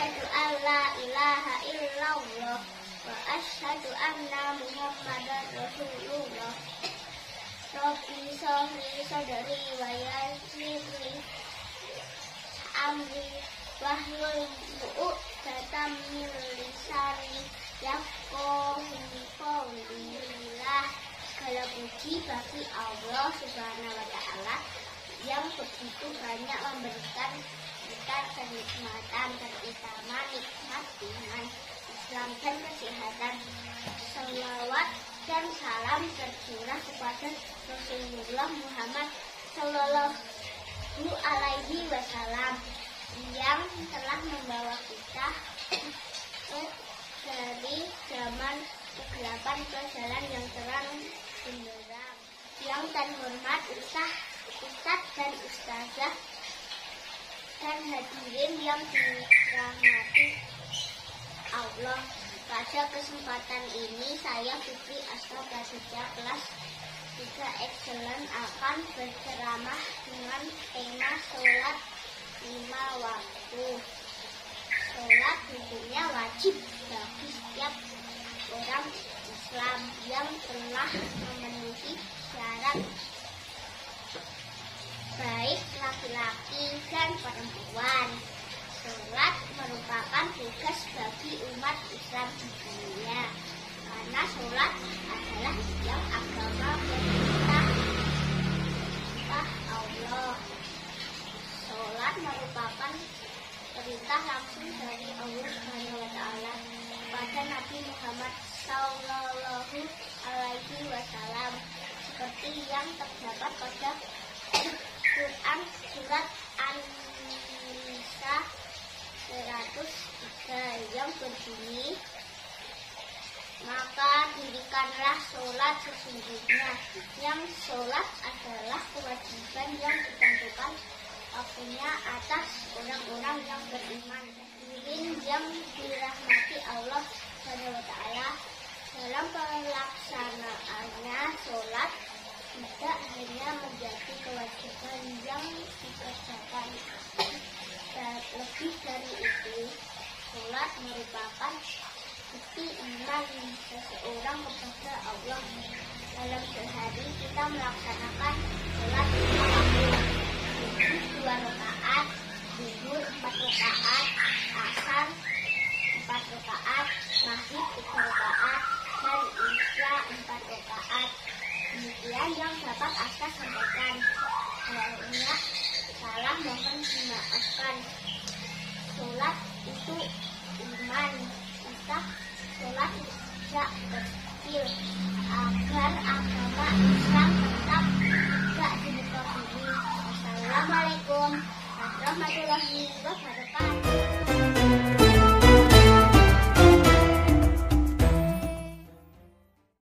asyhadu an la ilaha illallah wa asyhadu anna muhammadar rasulullah Rabbi sahri sadari wa yassir li amri wahyul uqdatam min lisani yafqahu qawli segala puji bagi Allah Subhanahu wa taala yang begitu banyak memberikan kita kenikmatan terutama nikmat iman Islam dan kesehatan Salawat dan salam tercurah kepada Rasulullah Muhammad Sallallahu Alaihi Wasallam yang telah membawa kita dari zaman kegelapan ke jalan yang terang benderang. Yang terhormat Ustaz, Ustaz dan Ustazah dan hadirin yang dirahmati Allah. Pada kesempatan ini saya Fitri Asma Prasetya kelas 3 Excellent akan berceramah dengan tema sholat lima waktu. Sholat tentunya wajib bagi setiap orang Islam yang telah memenuhi syarat baik dan perempuan. Sholat merupakan tugas bagi umat Islam di dunia. Karena sholat adalah yang agama perintah Allah. Sholat merupakan perintah langsung dari Allah Subhanahu wa taala kepada Nabi Muhammad Sallallahu alaihi wasallam seperti yang terdapat pada Quran surat An-Nisa 103 yang berbunyi maka dirikanlah sholat sesungguhnya. Yang sholat adalah kewajiban yang ditentukan waktunya atas orang-orang yang beriman. Hadirin yang dirahmati Allah SWT dalam pelaksanaannya sholat tidak hanya menjadi kewajiban yang dikerjakan. Lebih dari itu sholat merupakan bukti iman seseorang kepada Allah. Dalam sehari kita melaksanakan sholat lima mohon dimaafkan. Sholat itu